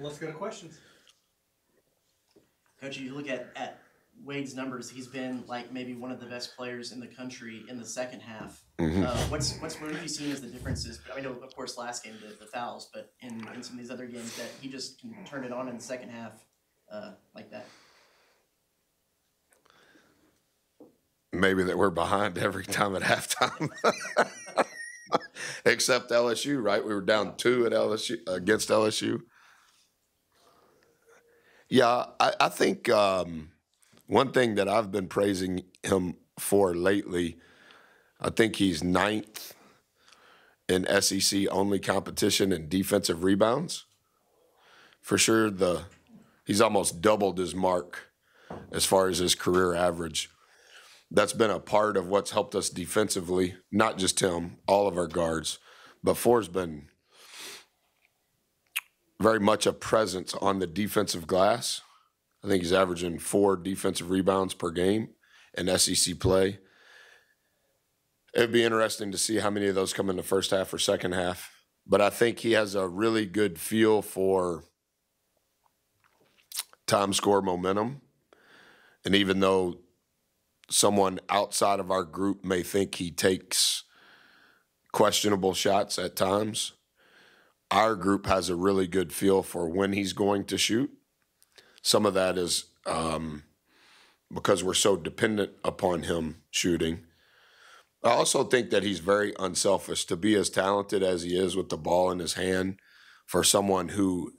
Let's go to questions. Coach, you look at, at Wade's numbers, he's been like maybe one of the best players in the country in the second half. Mhm. Uh, what's what's what have you seen as the differences? I know, of course, last game the, the fouls, but in, in some of these other games that he just can turn it on in the second half uh, like that. Maybe that we're behind every time at halftime. Except LSU, right? We were down two at LSU against LSU. Yeah, I, I think um, one thing that I've been praising him for lately, I think he's ninth in SEC only competition in defensive rebounds. For sure, the he's almost doubled his mark as far as his career average. That's been a part of what's helped us defensively, not just him, all of our guards. But Four's been very much a presence on the defensive glass. I think he's averaging four defensive rebounds per game in SEC play. It'd be interesting to see how many of those come in the first half or second half. But I think he has a really good feel for time score momentum. And even though someone outside of our group may think he takes questionable shots at times, our group has a really good feel for when he's going to shoot. Some of that is um, because we're so dependent upon him shooting. I also think that he's very unselfish to be as talented as he is with the ball in his hand for someone who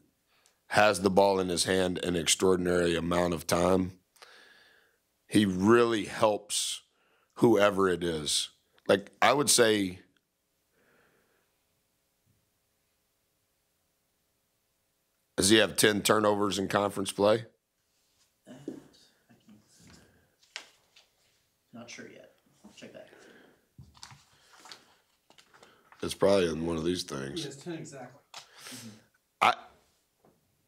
has the ball in his hand an extraordinary amount of time. He really helps whoever it is. Like I would say Does he have 10 turnovers in conference play? That, not sure yet. Check that. It's probably in one of these things. has ten exactly. Mm-hmm. I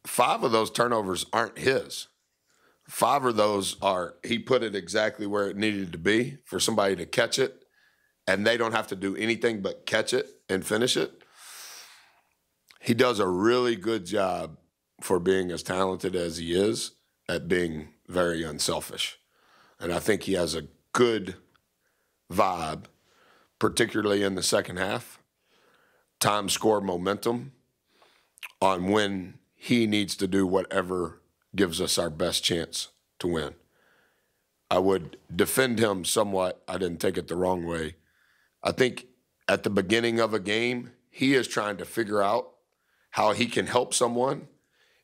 five of those turnovers aren't his. Five of those are he put it exactly where it needed to be for somebody to catch it, and they don't have to do anything but catch it and finish it. He does a really good job for being as talented as he is at being very unselfish. And I think he has a good vibe, particularly in the second half. Time score momentum on when he needs to do whatever gives us our best chance to win. I would defend him somewhat. I didn't take it the wrong way. I think at the beginning of a game, he is trying to figure out how he can help someone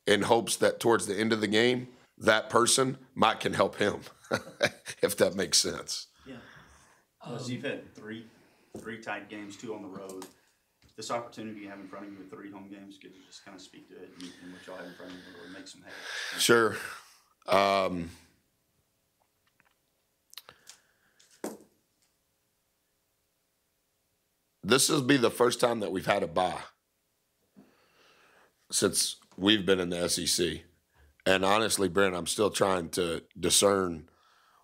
in hopes that towards the end of the game, that person might can help him, if that makes sense. Yeah. Uh, so you've had three, three tight games, two on the road. This opportunity you have in front of you with three home games, could you just kind of speak to it and, and what y'all have in front of you or make some hay? Sure. Um, this will be the first time that we've had a bye since we've been in the SEC. And honestly, Brent, I'm still trying to discern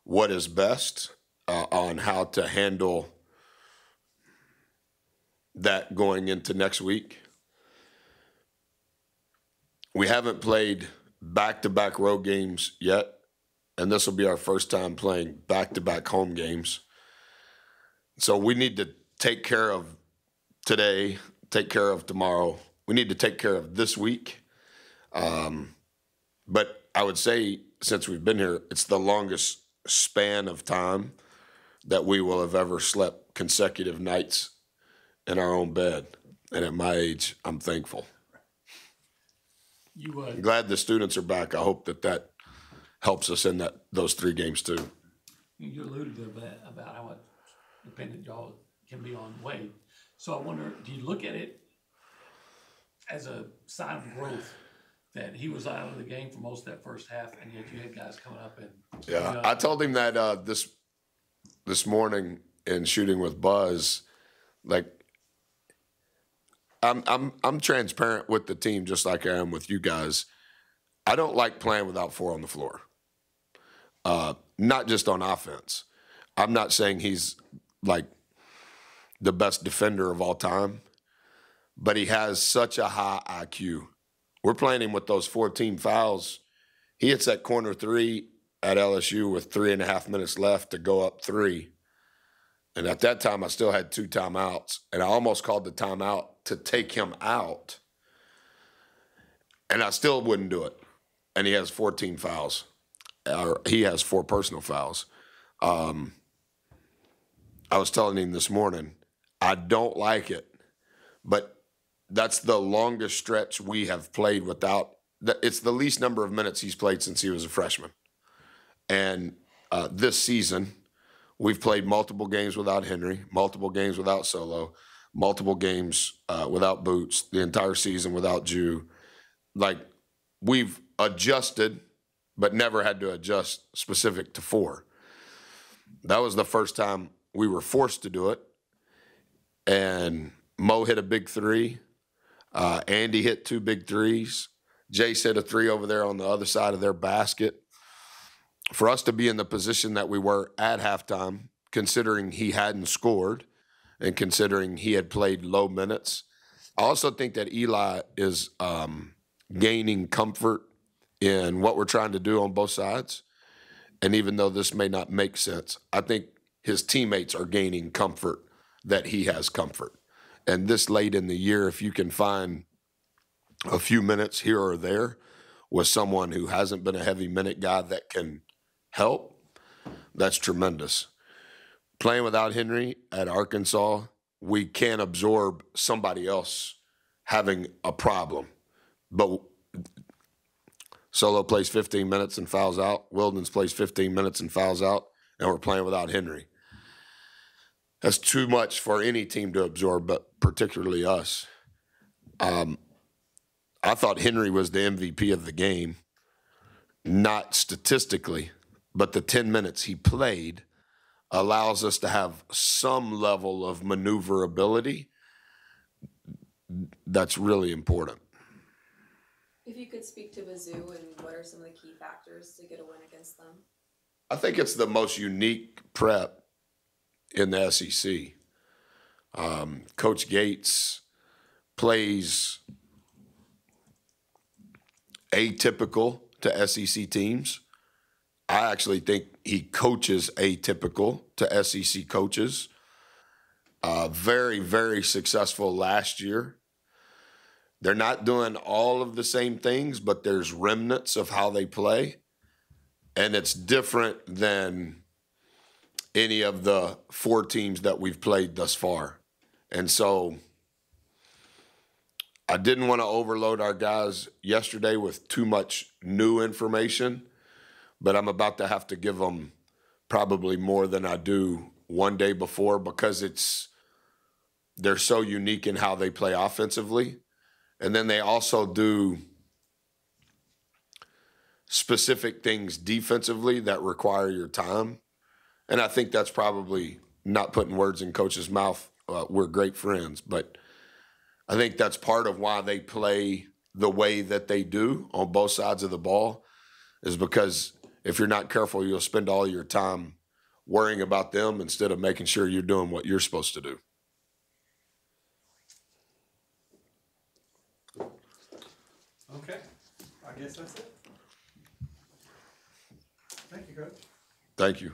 what is best uh, on how to handle that going into next week. We haven't played back to back road games yet, and this will be our first time playing back to back home games. So we need to take care of today, take care of tomorrow. We need to take care of this week. Um, but I would say, since we've been here, it's the longest span of time that we will have ever slept consecutive nights in our own bed. And at my age, I'm thankful. You, uh, I'm glad the students are back. I hope that that helps us in that those three games too. you alluded to that about how dependent y'all can be on Wade. So I wonder, do you look at it as a sign of growth that he was out of the game for most of that first half, and yet you had guys coming up and Yeah, I told him that uh, this this morning in shooting with Buzz, like I'm I'm I'm transparent with the team just like I am with you guys. I don't like playing without four on the floor. Uh, not just on offense. I'm not saying he's like the best defender of all time, but he has such a high IQ we're playing him with those 14 fouls. He hits that corner three at LSU with three and a half minutes left to go up three. And at that time, I still had two timeouts, and I almost called the timeout to take him out. And I still wouldn't do it. And he has 14 fouls, or he has four personal fouls. Um, I was telling him this morning, I don't like it, but that's the longest stretch we have played without. It's the least number of minutes he's played since he was a freshman. And uh, this season, we've played multiple games without Henry, multiple games without Solo, multiple games uh, without Boots, the entire season without Jew. Like we've adjusted, but never had to adjust specific to four. That was the first time we were forced to do it. And Mo hit a big three. Uh, Andy hit two big threes. Jay hit a three over there on the other side of their basket. For us to be in the position that we were at halftime, considering he hadn't scored and considering he had played low minutes, I also think that Eli is um, gaining comfort in what we're trying to do on both sides. And even though this may not make sense, I think his teammates are gaining comfort that he has comfort. And this late in the year, if you can find a few minutes here or there with someone who hasn't been a heavy minute guy that can help, that's tremendous. Playing without Henry at Arkansas, we can't absorb somebody else having a problem. But Solo plays 15 minutes and fouls out. Wildens plays 15 minutes and fouls out, and we're playing without Henry. That's too much for any team to absorb, but particularly us. Um, I thought Henry was the MVP of the game, not statistically, but the 10 minutes he played allows us to have some level of maneuverability. That's really important. If you could speak to Mizzou and what are some of the key factors to get a win against them? I think it's the most unique prep in the SEC. Um, Coach Gates plays atypical to SEC teams. I actually think he coaches atypical to SEC coaches. Uh, very, very successful last year. They're not doing all of the same things, but there's remnants of how they play and it's different than any of the four teams that we've played thus far. And so I didn't want to overload our guys yesterday with too much new information, but I'm about to have to give them probably more than I do one day before because it's they're so unique in how they play offensively. And then they also do specific things defensively that require your time. And I think that's probably not putting words in coach's mouth. Uh, we're great friends, but I think that's part of why they play the way that they do on both sides of the ball is because if you're not careful, you'll spend all your time worrying about them instead of making sure you're doing what you're supposed to do. Okay, I guess that's it. Thank you, Coach. Thank you.